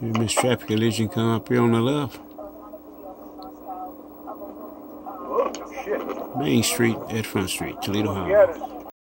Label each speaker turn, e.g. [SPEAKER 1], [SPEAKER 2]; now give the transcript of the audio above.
[SPEAKER 1] Miss Traffic Collision come up here on the left. Main Street at Front Street, Toledo,
[SPEAKER 2] He
[SPEAKER 1] Ohio.